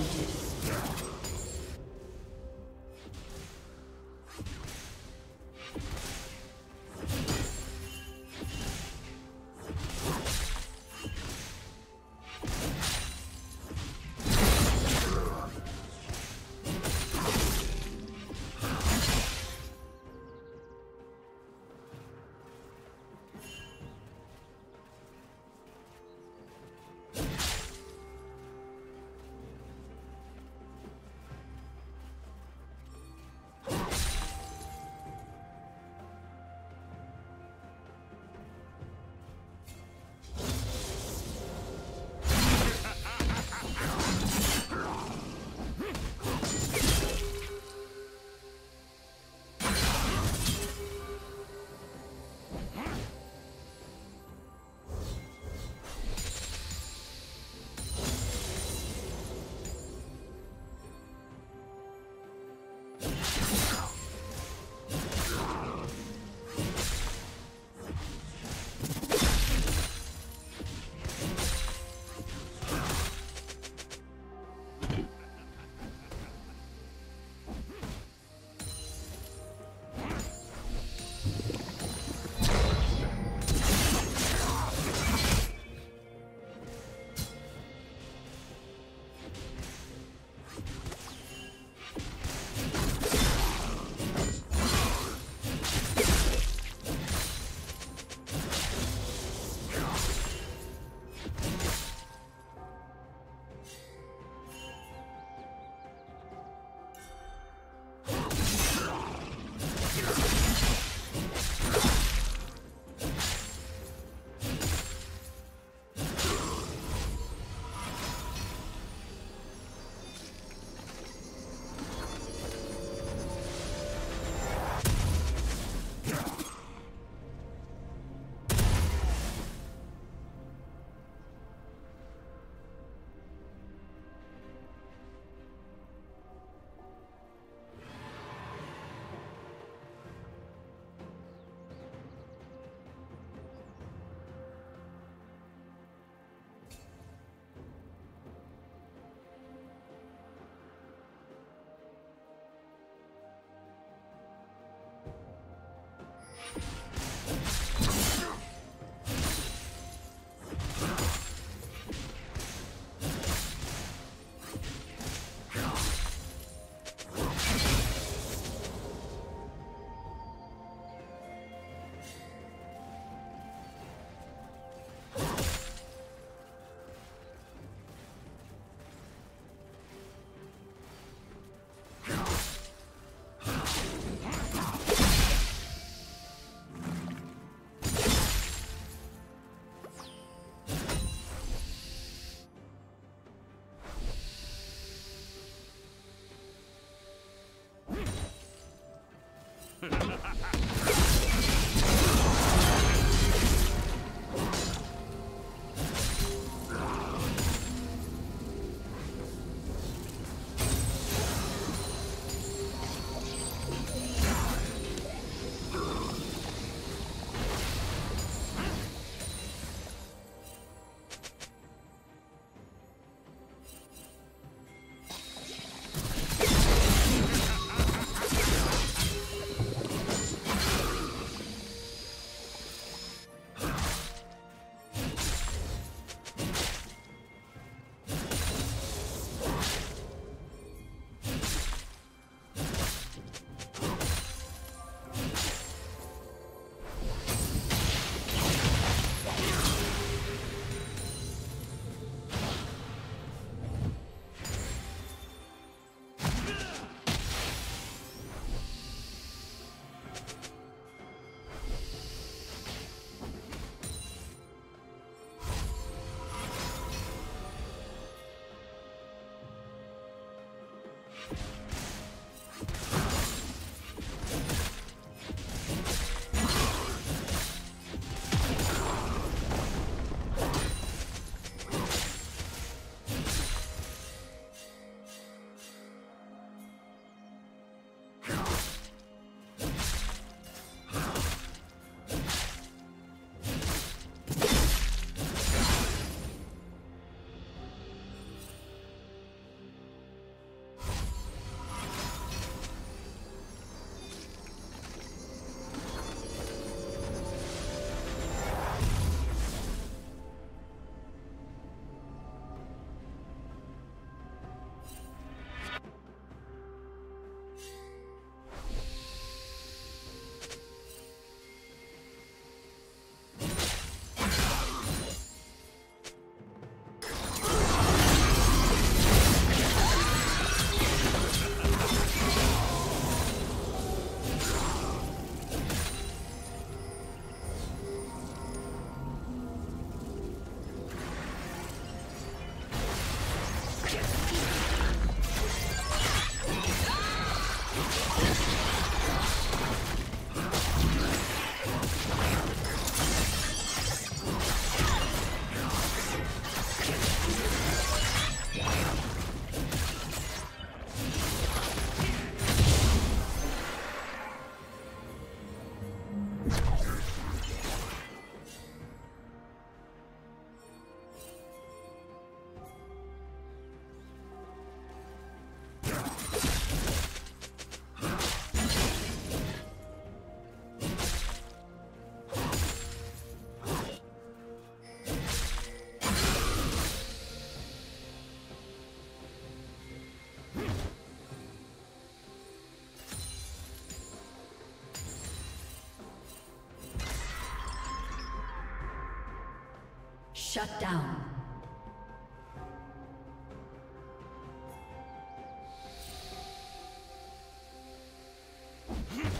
Executed. Shut down.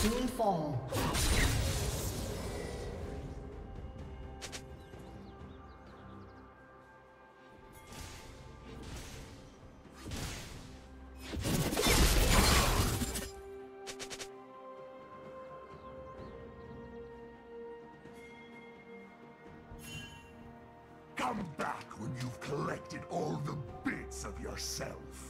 Soon fall. Come back when you've collected all the bits of yourself.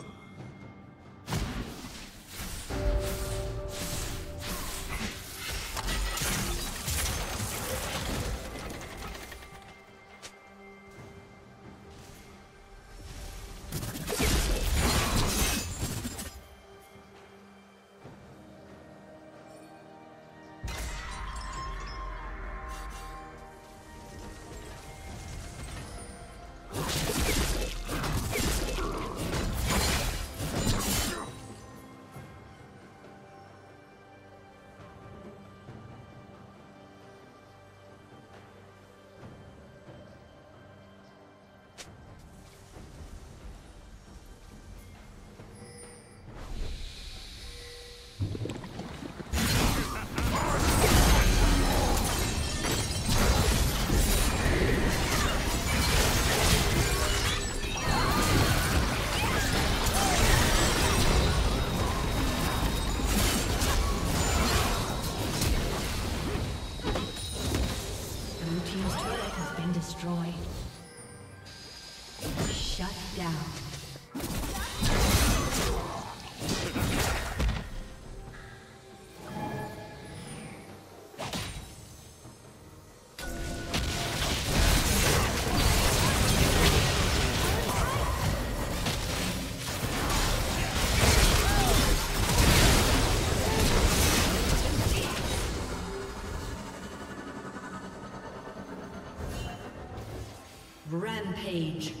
Rampage.